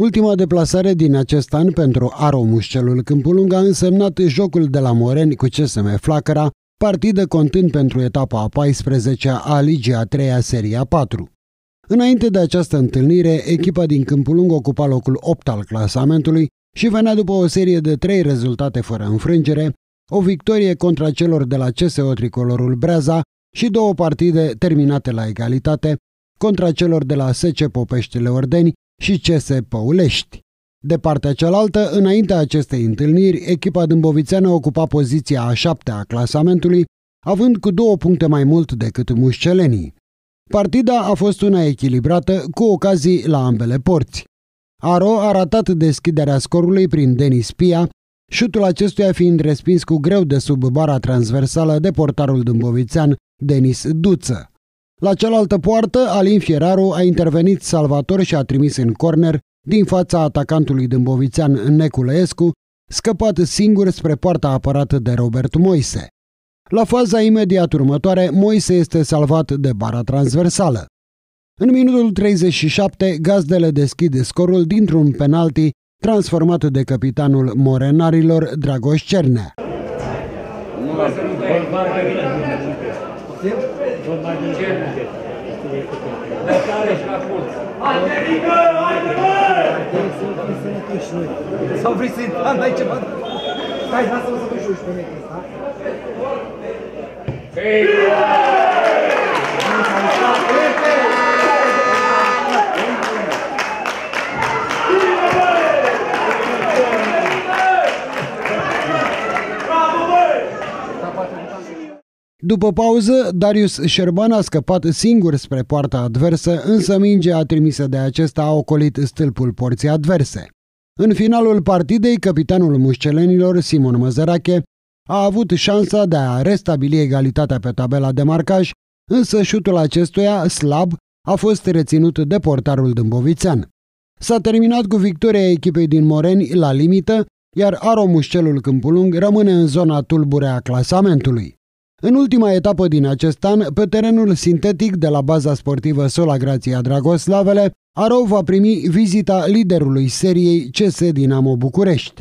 Ultima deplasare din acest an pentru Aro Mușcelul Câmpulung a însemnat jocul de la Moreni cu CSM Flacăra, partidă contând pentru etapa a 14 a Ligii a 3 Seria 4. Înainte de această întâlnire, echipa din Câmpulung ocupa locul 8 al clasamentului și venea după o serie de trei rezultate fără înfrângere, o victorie contra celor de la CSO Tricolorul Breaza și două partide terminate la egalitate contra celor de la SC Popeștile Ordeni și CS Păulești. De partea cealaltă, înaintea acestei întâlniri, echipa dâmbovițeană ocupa poziția a șaptea a clasamentului, având cu două puncte mai mult decât mușcelenii. Partida a fost una echilibrată, cu ocazii la ambele porți. Aro a ratat deschiderea scorului prin Denis Pia, șutul acestuia fiind respins cu greu de sub bara transversală de portarul dâmbovițean Denis Duță. La cealaltă poartă, Alin Fieraru a intervenit salvator și a trimis în corner din fața atacantului dâmbovițean Neculescu, scăpat singur spre poarta apărată de Robert Moise. La faza imediat următoare, Moise este salvat de bara transversală. În minutul 37, gazdele deschid scorul dintr-un penalti transformat de capitanul morenarilor Dragoș Cernea. Sau vrei să-i dai ceva? Stai, lasă-mă să duci și pe mine, După pauză, Darius Șerban a scăpat singur spre poarta adversă, însă mingea trimisă de acesta a ocolit stâlpul porții adverse. În finalul partidei, capitanul mușcelenilor, Simon Măzărache, a avut șansa de a restabili egalitatea pe tabela de marcaj, însă șutul acestuia, slab, a fost reținut de portarul dâmbovițean. S-a terminat cu victoria echipei din Moreni la limită, iar Aro Mușcelul Câmpulung rămâne în zona tulbure a clasamentului. În ultima etapă din acest an, pe terenul sintetic de la baza sportivă Sola Grația Dragoslavele, Arov va primi vizita liderului seriei CS Dinamo București.